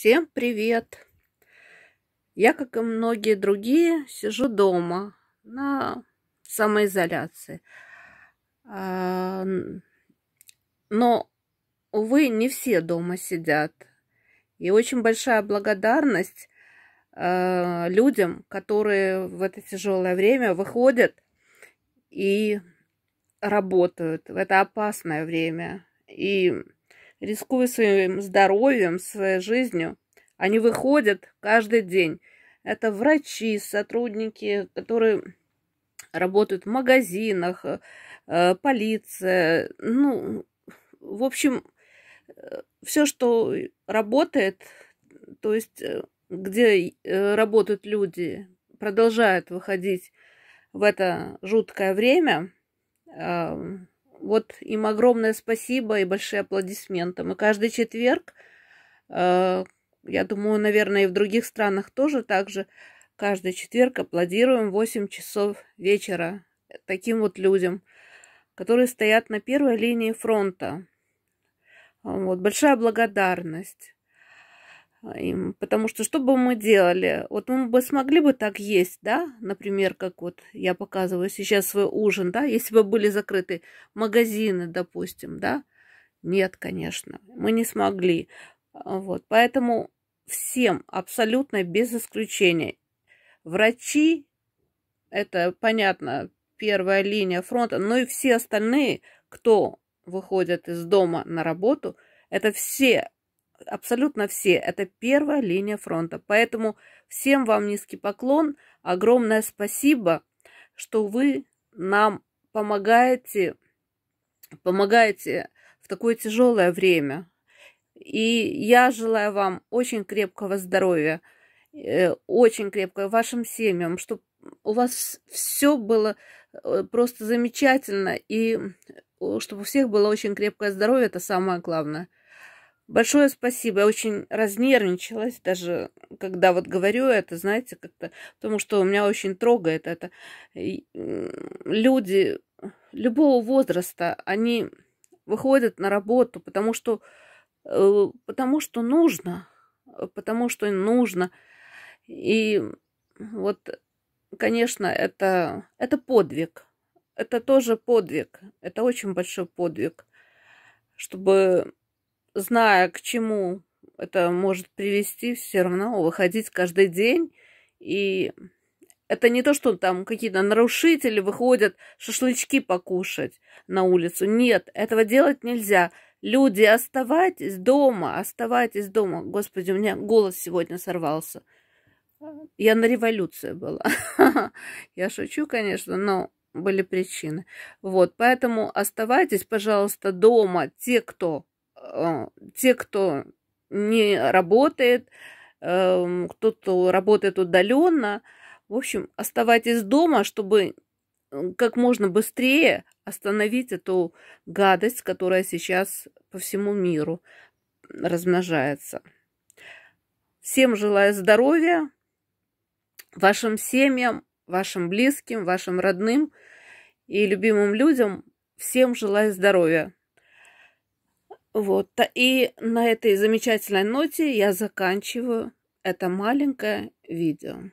Всем привет! Я, как и многие другие, сижу дома на самоизоляции. А, но, увы, не все дома сидят. И очень большая благодарность а, людям, которые в это тяжелое время выходят и работают в это опасное время. И рискуя своим здоровьем, своей жизнью, они выходят каждый день. Это врачи, сотрудники, которые работают в магазинах, э, полиция, ну, в общем, э, все, что работает, то есть э, где работают люди, продолжают выходить в это жуткое время, вот им огромное спасибо и большие аплодисменты. Мы каждый четверг, э, я думаю, наверное, и в других странах тоже так же, каждый четверг аплодируем в 8 часов вечера таким вот людям, которые стоят на первой линии фронта. Вот, большая благодарность им, потому что что бы мы делали? Вот мы бы смогли бы так есть, да, например, как вот я показываю сейчас свой ужин, да, если бы были закрыты магазины, допустим, да? Нет, конечно, мы не смогли. А, вот, поэтому всем, абсолютно без исключения, врачи, это понятно, первая линия фронта, но и все остальные, кто выходят из дома на работу, это все абсолютно все. Это первая линия фронта. Поэтому всем вам низкий поклон, огромное спасибо, что вы нам помогаете, помогаете в такое тяжелое время. И я желаю вам очень крепкого здоровья, э, очень крепкого вашим семьям, чтобы у вас все было э, просто замечательно, и э, чтобы у всех было очень крепкое здоровье, это самое главное. Большое спасибо. Я очень разнервничалась, даже когда вот говорю это, знаете, как-то, потому что у меня очень трогает это. Люди любого возраста, они выходят на работу, потому что, э, потому что нужно, потому что нужно. И вот, конечно, это, это подвиг. Это тоже подвиг. Это очень большой подвиг, чтобы зная, к чему это может привести, все равно выходить каждый день. И это не то, что там какие-то нарушители выходят шашлычки покушать на улицу. Нет, этого делать нельзя. Люди, оставайтесь дома, оставайтесь дома. Господи, у меня голос сегодня сорвался. Я на революции была. Я шучу, конечно, но были причины. Вот, поэтому оставайтесь, пожалуйста, дома, те, кто те, кто не работает, эм, кто-то работает удаленно. В общем, оставайтесь дома, чтобы как можно быстрее остановить эту гадость, которая сейчас по всему миру размножается. Всем желаю здоровья, вашим семьям, вашим близким, вашим родным и любимым людям. Всем желаю здоровья. Вот, и на этой замечательной ноте я заканчиваю это маленькое видео.